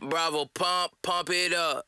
Bravo, pump, pump it up.